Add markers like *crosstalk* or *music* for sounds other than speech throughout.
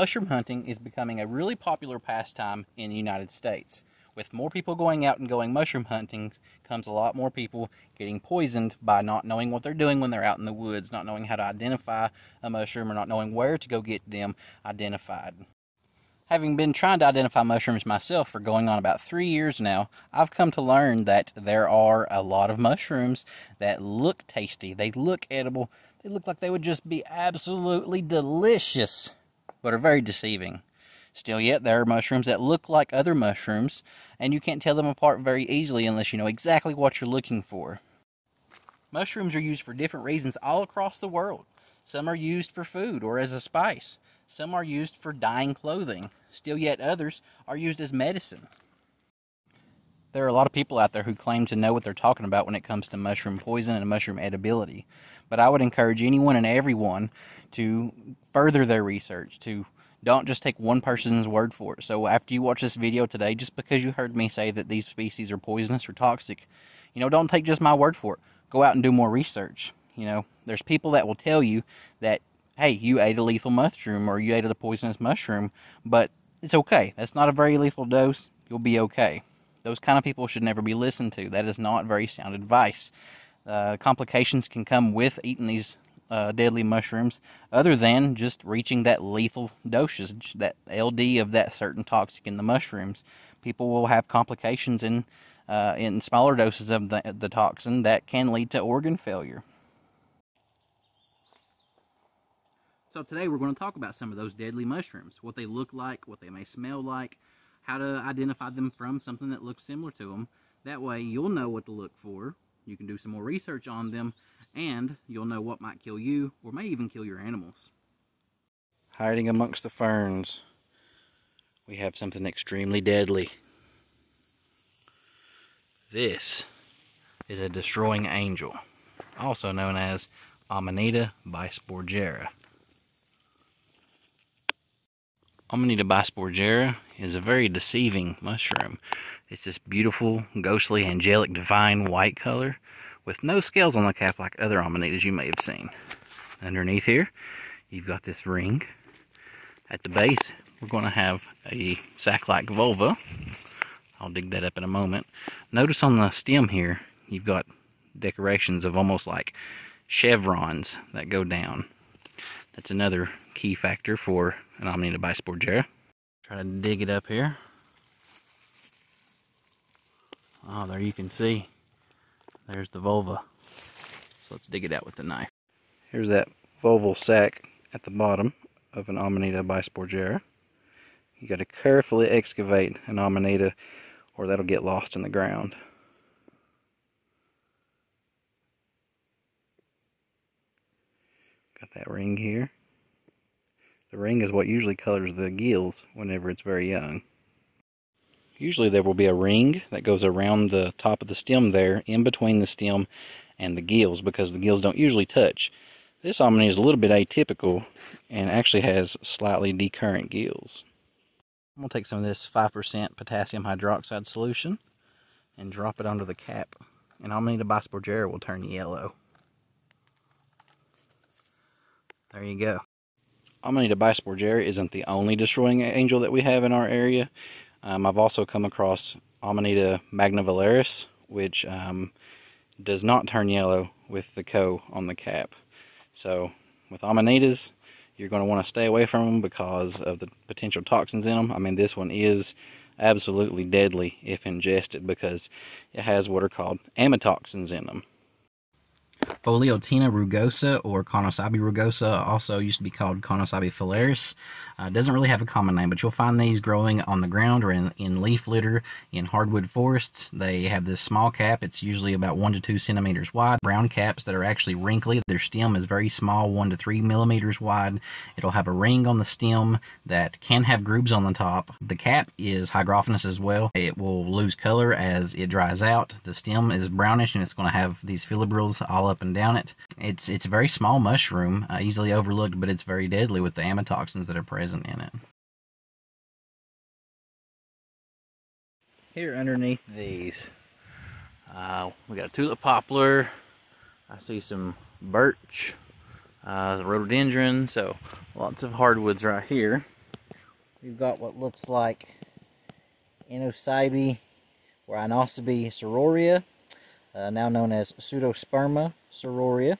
mushroom hunting is becoming a really popular pastime in the United States. With more people going out and going mushroom hunting comes a lot more people getting poisoned by not knowing what they're doing when they're out in the woods, not knowing how to identify a mushroom or not knowing where to go get them identified. Having been trying to identify mushrooms myself for going on about three years now, I've come to learn that there are a lot of mushrooms that look tasty. They look edible. They look like they would just be absolutely delicious but are very deceiving. Still yet, there are mushrooms that look like other mushrooms, and you can't tell them apart very easily unless you know exactly what you're looking for. Mushrooms are used for different reasons all across the world. Some are used for food or as a spice. Some are used for dyeing clothing. Still yet others are used as medicine. There are a lot of people out there who claim to know what they're talking about when it comes to mushroom poison and mushroom edibility. But I would encourage anyone and everyone to further their research, to don't just take one person's word for it. So after you watch this video today, just because you heard me say that these species are poisonous or toxic, you know, don't take just my word for it. Go out and do more research. You know, there's people that will tell you that, hey, you ate a lethal mushroom or you ate a poisonous mushroom, but it's okay. That's not a very lethal dose. You'll be okay. Those kind of people should never be listened to. That is not very sound advice. Uh, complications can come with eating these uh, deadly mushrooms other than just reaching that lethal dosage, that LD of that certain toxic in the mushrooms. People will have complications in uh, in smaller doses of the, the toxin that can lead to organ failure. So today we're going to talk about some of those deadly mushrooms, what they look like, what they may smell like, how to identify them from something that looks similar to them. That way you'll know what to look for. You can do some more research on them and you'll know what might kill you or may even kill your animals. Hiding amongst the ferns, we have something extremely deadly. This is a destroying angel, also known as Amanita bisporigera. Amanita bisporigera is a very deceiving mushroom. It's this beautiful, ghostly, angelic, divine white color with no scales on the cap like other amanitas you may have seen. Underneath here, you've got this ring. At the base, we're going to have a sac-like volva. I'll dig that up in a moment. Notice on the stem here, you've got decorations of almost like chevrons that go down. That's another key factor for an Amanita bisporigera. Try to dig it up here. Oh, there you can see there's the volva. So let's dig it out with the knife. Here's that volval sac at the bottom of an Amanita bisporigera. You got to carefully excavate an Amanita or that'll get lost in the ground. Got that ring here. The ring is what usually colors the gills whenever it's very young. Usually there will be a ring that goes around the top of the stem there, in between the stem and the gills, because the gills don't usually touch. This amanita is a little bit atypical and actually has slightly decurrent gills. I'm going to take some of this 5% potassium hydroxide solution and drop it onto the cap. And Amanita bisporigera will turn yellow. There you go. Amanita bisporigera isn't the only destroying angel that we have in our area. Um, I've also come across Amanita magnivelaris, which um, does not turn yellow with the co on the cap. So with Amanitas, you're going to want to stay away from them because of the potential toxins in them. I mean, this one is absolutely deadly if ingested because it has what are called amatoxins in them. Pholiotina rugosa or Conocybe rugosa, also used to be called Conocybe filaris. Uh, doesn't really have a common name, but you'll find these growing on the ground or in, in leaf litter in hardwood forests. They have this small cap. It's usually about one to two centimeters wide. Brown caps that are actually wrinkly. Their stem is very small, one to three millimeters wide. It'll have a ring on the stem that can have grooves on the top. The cap is hygrophanous as well. It will lose color as it dries out. The stem is brownish and it's going to have these fibrils all up and down it. It's it's a very small mushroom, uh, easily overlooked, but it's very deadly with the amatoxins that are present in it. Here underneath these, uh, we got a tulip poplar. I see some birch, uh, rhododendron, so lots of hardwoods right here. we've got what looks like Inocybe or Inocybe sororia, uh, now known as Pseudosperma sororia.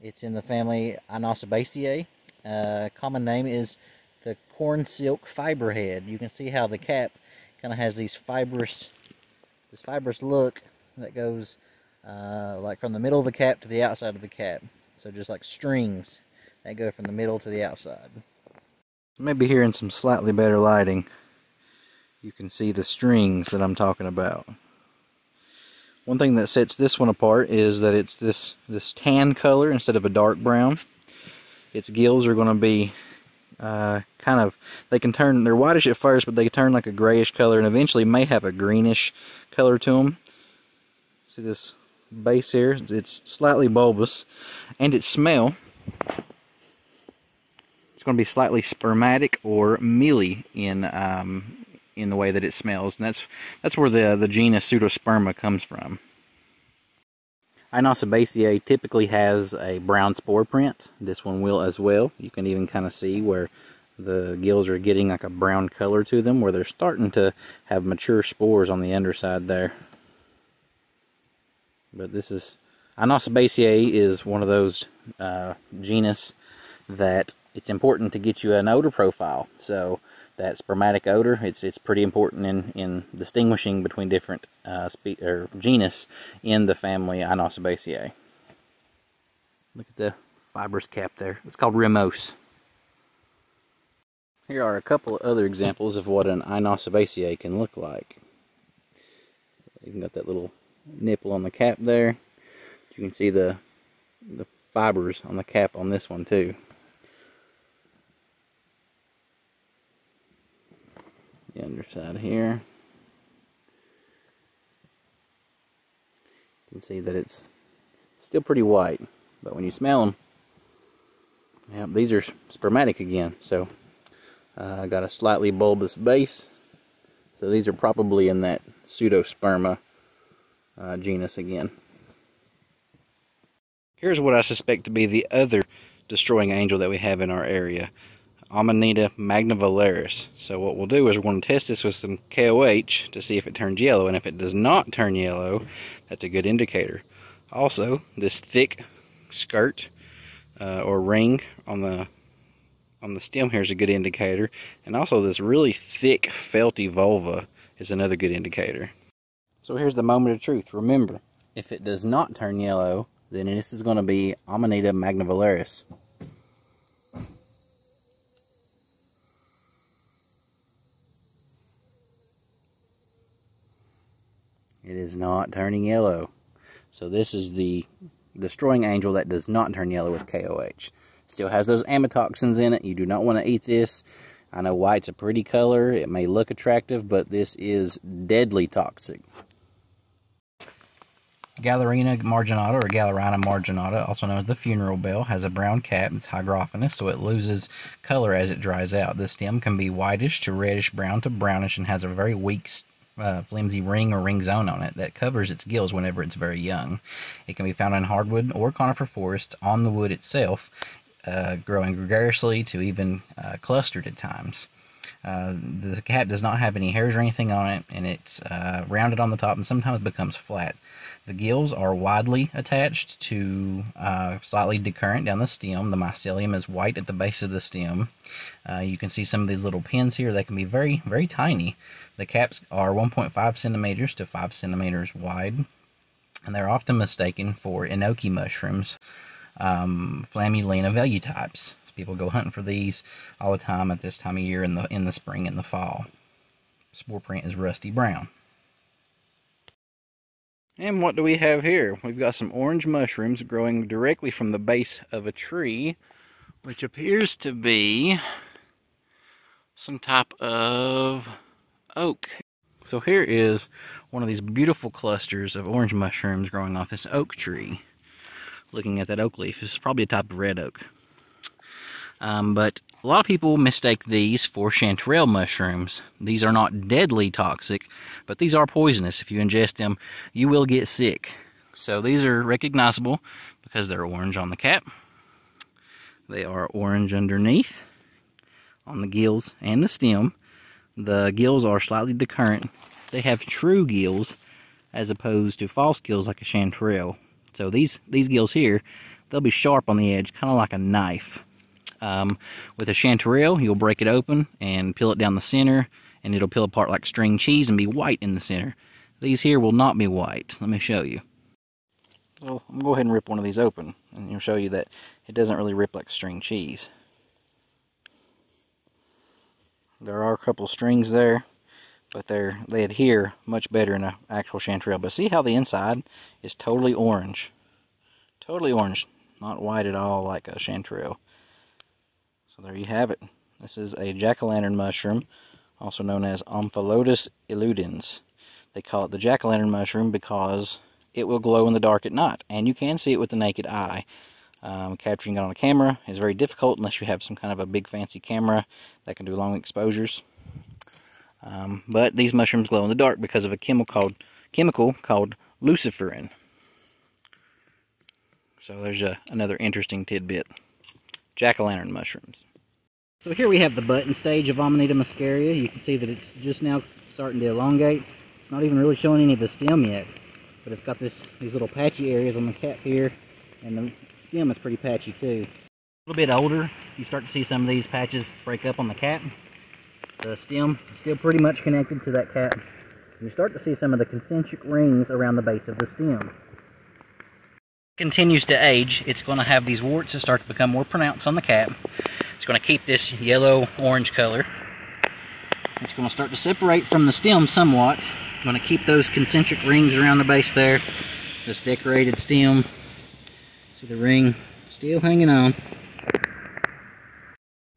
It's in the family Inocybaceae. Uh, common name is the corn silk fiberhead. You can see how the cap kind of has these fibrous, this fibrous look that goes uh, like from the middle of the cap to the outside of the cap. So just like strings that go from the middle to the outside. Maybe here in some slightly better lighting, you can see the strings that I'm talking about. One thing that sets this one apart is that it's this, this tan color instead of a dark brown. Its gills are going to be uh, kind of, they can turn, they're whitish at first, but they turn like a grayish color and eventually may have a greenish color to them. See this base here? It's slightly bulbous. And its smell, it's going to be slightly spermatic or mealy in um, in the way that it smells. And that's that's where the, the genus Pseudosperma comes from. Inocybaceae typically has a brown spore print. This one will as well. You can even kind of see where the gills are getting like a brown color to them, where they're starting to have mature spores on the underside there. But this is, Inocybaceae is one of those uh, genus that it's important to get you an odor profile. So that spermatic odor. It's it's pretty important in in distinguishing between different uh, spe or genus in the family Inocybaceae. Look at the fibrous cap there. It's called rimose. Here are a couple of other examples of what an Inocybaceae can look like. Even got that little nipple on the cap there. You can see the the fibers on the cap on this one too. The underside here. You can see that it's still pretty white, but when you smell them, yeah, these are spermatic again. So uh, got a slightly bulbous base. So these are probably in that pseudosperma uh, genus again. Here's what I suspect to be the other destroying angel that we have in our area. Amanita magnivelaris. So what we'll do is we're going to test this with some KOH to see if it turns yellow. And if it does not turn yellow, that's a good indicator. Also, this thick skirt uh, or ring on the on the stem here is a good indicator. And also this really thick felty volva is another good indicator. So here's the moment of truth. Remember, if it does not turn yellow, then this is going to be Amanita magnivelaris. It is not turning yellow. So this is the destroying angel that does not turn yellow with KOH. Still has those amatoxins in it. You do not want to eat this. I know white's a pretty color. It may look attractive, but this is deadly toxic. Galerina marginata or Galerina marginata, also known as the funeral bell, has a brown cap. It's hygrophilous, so it loses color as it dries out. The stem can be whitish to reddish brown to brownish and has a very weak uh, flimsy ring or ring zone on it that covers its gills whenever it's very young. It can be found in hardwood or conifer forests on the wood itself, uh, growing gregariously to even uh, clustered at times. Uh, the cat does not have any hairs or anything on it, and it's uh, rounded on the top and sometimes becomes flat. The gills are widely attached to uh, slightly decurrent down the stem. The mycelium is white at the base of the stem. Uh, you can see some of these little pins here. They can be very, very tiny. The caps are 1.5 centimeters to 5 centimeters wide, and they're often mistaken for enoki mushrooms, um, Flammulina velutipes. People go hunting for these all the time at this time of year in the in the spring and the fall. Spore print is rusty brown. And what do we have here? We've got some orange mushrooms growing directly from the base of a tree, which appears to be some type of oak. So here is one of these beautiful clusters of orange mushrooms growing off this oak tree. Looking at that oak leaf, is probably a type of red oak. Um, but a lot of people mistake these for chanterelle mushrooms. These are not deadly toxic, but these are poisonous. If you ingest them, you will get sick. So these are recognizable because they're orange on the cap. They are orange underneath on the gills and the stem. The gills are slightly decurrent. They have true gills as opposed to false gills like a chanterelle. So these, these gills here, they'll be sharp on the edge, kind of like a knife. Um, with a chanterelle, you'll break it open and peel it down the center, and it'll peel apart like string cheese and be white in the center. These here will not be white. Let me show you. So I'm going to go ahead and rip one of these open, and it'll show you that it doesn't really rip like string cheese. There are a couple strings there, but they're, they adhere much better in an actual chanterelle. But see how the inside is totally orange. Totally orange, not white at all like a chanterelle. So there you have it. This is a jack-o'-lantern mushroom, also known as Omphalotus illudens. They call it the jack-o'-lantern mushroom because it will glow in the dark at night, and you can see it with the naked eye. Um, capturing it on a camera is very difficult unless you have some kind of a big fancy camera that can do long exposures. Um, but these mushrooms glow in the dark because of a chemical called, chemical called luciferin. So there's a, another interesting tidbit. Jack-o'-lantern mushrooms. So here we have the button stage of Amanita muscaria. You can see that it's just now starting to elongate. It's not even really showing any of the stem yet. But it's got this these little patchy areas on the cap here. And the stem is pretty patchy too. A little bit older, you start to see some of these patches break up on the cap. The stem is still pretty much connected to that cap. You start to see some of the concentric rings around the base of the stem. Continues to age, it's going to have these warts that start to become more pronounced on the cap. It's going to keep this yellow-orange color. It's going to start to separate from the stem somewhat. I'm going to keep those concentric rings around the base there. This decorated stem. See the ring still hanging on.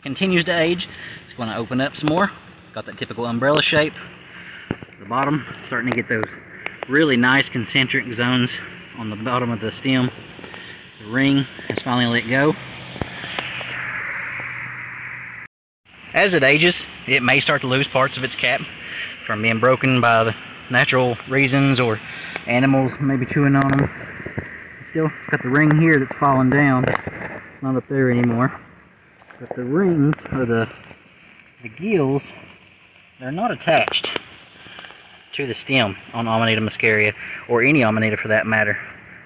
Continues to age. It's going to open up some more. Got that typical umbrella shape. The bottom, starting to get those really nice concentric zones on the bottom of the stem. The ring has finally let go. As it ages, it may start to lose parts of its cap from being broken by the natural reasons or animals maybe chewing on them. Still, it's got the ring here that's fallen down. It's not up there anymore. But the rings, or the, the gills, they're not attached to the stem on Amanita muscaria, or any Amanita for that matter.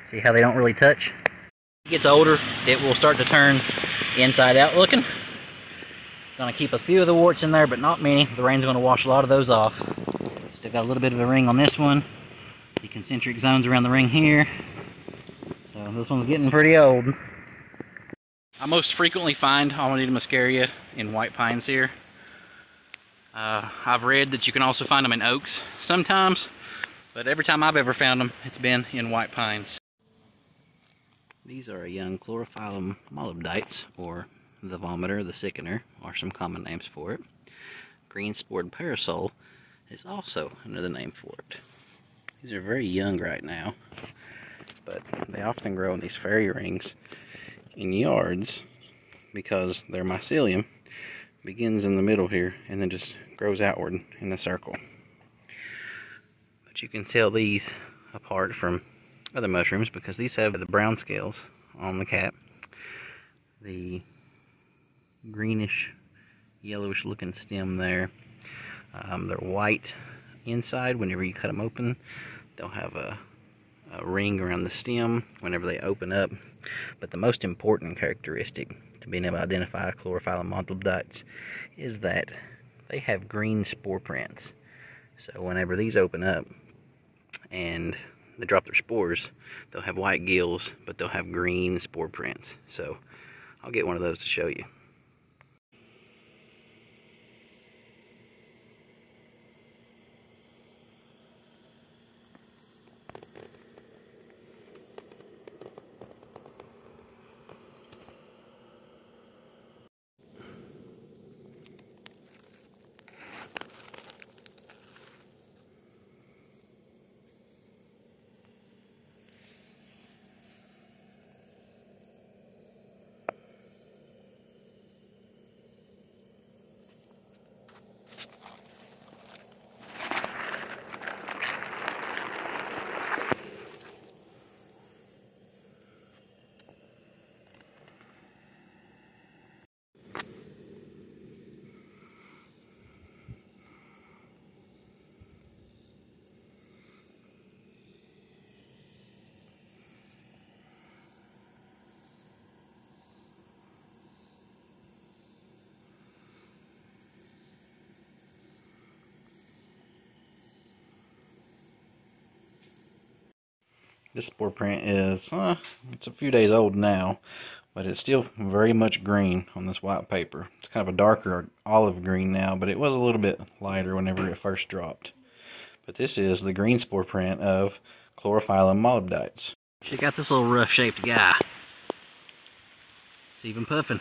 See how they don't really touch? It gets older, it will start to turn inside out looking. Gonna keep a few of the warts in there, but not many. The rain's gonna wash a lot of those off. Still got a little bit of a ring on this one. The concentric zones around the ring here. So this one's getting pretty old. I most frequently find Amanita muscaria in white pines here. Uh, I've read that you can also find them in oaks sometimes, but every time I've ever found them, it's been in white pines. These are young chlorophyllum molybdites, or the vomiter, the sickener, are some common names for it. Green spored parasol is also another name for it. These are very young right now, but they often grow in these fairy rings in yards because their mycelium begins in the middle here and then just grows outward in a circle. But you can tell these apart from other mushrooms because these have the brown scales on the cap. The greenish yellowish looking stem there. Um, they're white inside whenever you cut them open. They'll have a, a ring around the stem whenever they open up. But the most important characteristic to being able to identify chlorophyllum molybdites is that they have green spore prints. So whenever these open up and they drop their spores, they'll have white gills, but they'll have green spore prints. So I'll get one of those to show you. This spore print is, uh, it's a few days old now, but it's still very much green on this white paper. It's kind of a darker olive green now, but it was a little bit lighter whenever it first dropped. But this is the green spore print of Chlorophyllum molybdites. Check out this little rough shaped guy. It's even puffing.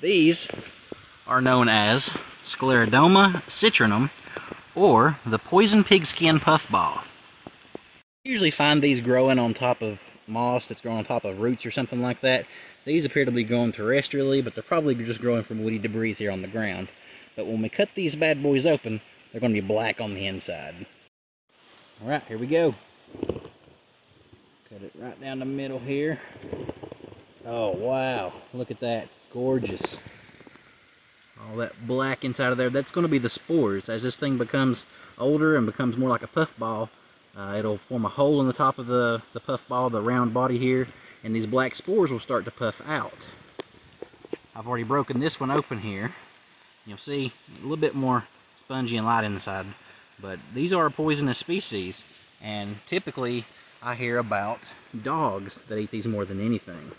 These are known as Scleroderma citrinum or the poison pigskin puffball. You usually find these growing on top of moss that's growing on top of roots or something like that. These appear to be growing terrestrially, but they're probably just growing from woody debris here on the ground. But when we cut these bad boys open, they're going to be black on the inside. Alright, here we go. Cut it right down the middle here. Oh, wow. Look at that. Gorgeous. All that black inside of there, that's going to be the spores. As this thing becomes older and becomes more like a puffball, uh, it'll form a hole in the top of the, the puffball, the round body here, and these black spores will start to puff out. I've already broken this one open here. You'll see a little bit more spongy and light inside, but these are a poisonous species, and typically I hear about dogs that eat these more than anything.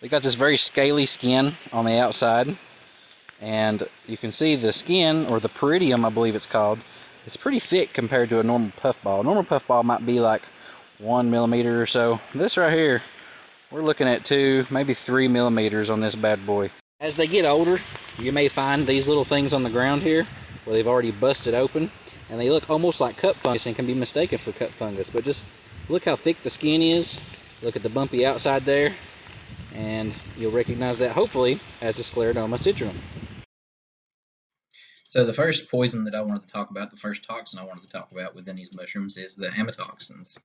They've got this very scaly skin on the outside, and you can see the skin, or the peridium I believe it's called, it's pretty thick compared to a normal puffball. A normal puffball might be like one millimeter or so. This right here, we're looking at two, maybe three millimeters on this bad boy. As they get older, you may find these little things on the ground here where they've already busted open and they look almost like cup fungus and can be mistaken for cup fungus. But just look how thick the skin is. Look at the bumpy outside there and you'll recognize that hopefully as the Scleroderma citrinum. So the first poison that I wanted to talk about, the first toxin I wanted to talk about within these mushrooms is the amatoxins.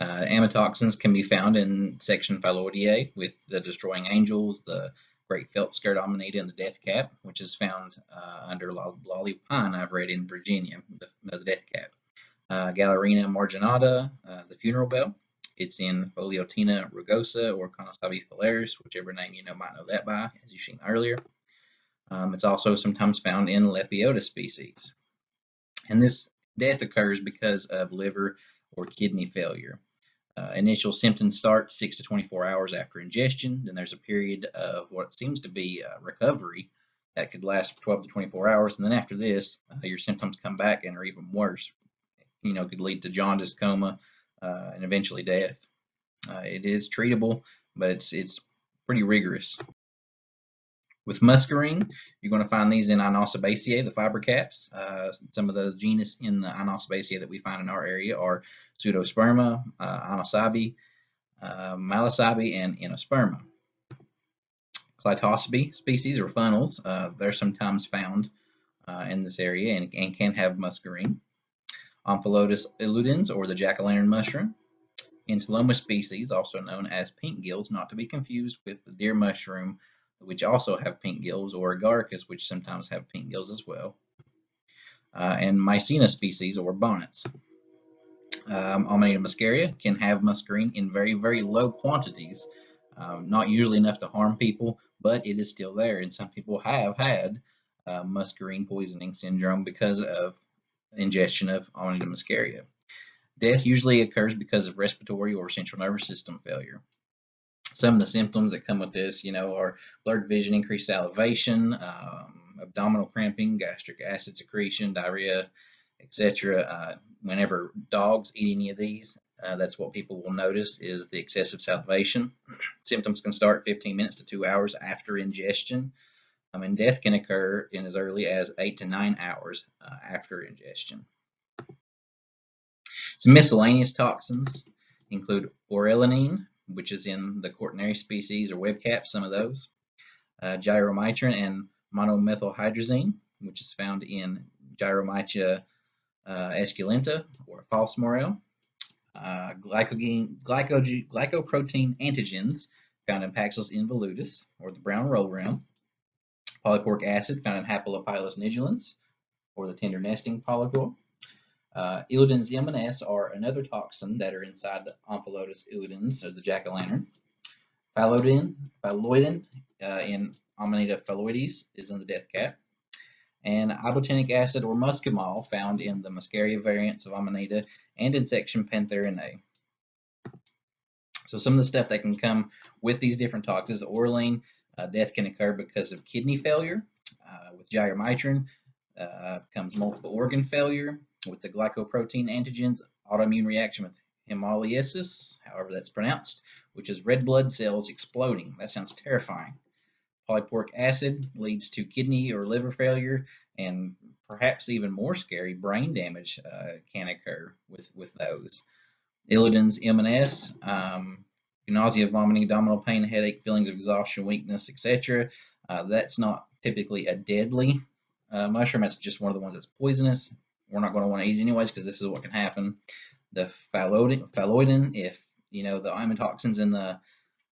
Uh, amatoxins can be found in section Phalloideae with the destroying angels, the great felt scaradominida, and the death cap, which is found uh, under lolly pine I've read in Virginia, the, the death cap. Uh, Galerina marginata, uh, the funeral bell. It's in Pholiotina rugosa or Conocybe filaris, whichever name you know might know that by, as you've seen earlier. Um, it's also sometimes found in Lepiota species. And this death occurs because of liver or kidney failure. Uh, initial symptoms start 6 to 24 hours after ingestion. Then there's a period of what seems to be uh, recovery that could last 12 to 24 hours. And then after this, uh, your symptoms come back and are even worse. You know, could lead to jaundice, coma, uh, and eventually death. Uh, it is treatable, but it's it's pretty rigorous. With muscarine, you're going to find these in Inocybaceae, the fiber caps. Uh, some of the genus in the Inocybaceae that we find in our area are Pseudosperma, uh, Inocybe, uh, and Inosperma. Clitocybe species or funnels, uh, they're sometimes found uh, in this area and, and, can have muscarine. Omphalotus illudens or the jack-o'-lantern mushroom. Entoloma species, also known as pink gills, not to be confused with the deer mushroom which also have pink gills, or agaricus, which sometimes have pink gills as well, uh, and Mycena species, or bonnets. Um, muscaria can have muscarine in very, very low quantities, um, not usually enough to harm people, but it is still there, and some people have had uh, muscarine poisoning syndrome because of ingestion of Amanita muscaria. Death usually occurs because of respiratory or central nervous system failure. Some of the symptoms that come with this, you know, are blurred vision, increased salivation, um, abdominal cramping, gastric acid secretion, diarrhea, etc. Uh, whenever dogs eat any of these, uh, that's what people will notice is the excessive salivation. *clears throat* Symptoms can start 15 minutes to two hours after ingestion. I mean, death can occur in as early as eight to nine hours uh, after ingestion. Some miscellaneous toxins include orellanine, which is in the Cortinarius species or webcap, some of those. Uh, gyromitrin and monomethylhydrazine, which is found in Gyromitra uh, esculenta or false morel. Uh, glycogen, glycoprotein antigens found in Paxillus involutus or the brown rollrim. Polyporic acid found in Hapalopilus nidulans or the tender nesting polypore. Uh, illudins M and S are another toxin that are inside the Omphalotus illudens, or the jack-o'-lantern. Phalloidin, phalloidin uh, in Amanita phalloides is in the death cap. and ibotenic acid or muscimol found in the Muscaria variants of Amanita and in section Pantherinae. So some of the stuff that can come with these different toxins, orline, uh, death can occur because of kidney failure. Uh, with gyromitrin uh, comes multiple organ failure. With the glycoprotein antigens, autoimmune reaction with hemolysis, however that's pronounced, which is red blood cells exploding. That sounds terrifying. Polyporic acid leads to kidney or liver failure, and perhaps even more scary, brain damage uh, can occur with, with those. Illudins M&S, um, nausea, vomiting, abdominal pain, headache, feelings of exhaustion, weakness, etc. Uh, that's not typically a deadly uh, mushroom. That's just one of the ones that's poisonous. We're not going to want to eat anyways because this is what can happen. The phalloidin, if you know the amatoxins in the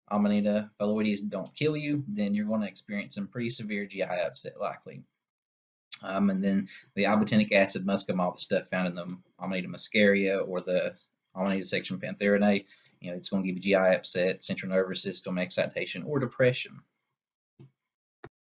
Amanita phalloides don't kill you, then you're going to experience some pretty severe GI upset likely. Um, and then the ibotenic acid muscimol, the stuff found in the Amanita muscaria or the Amanita section Pantherinae, you know, it's going to give you GI upset, central nervous system excitation, or depression.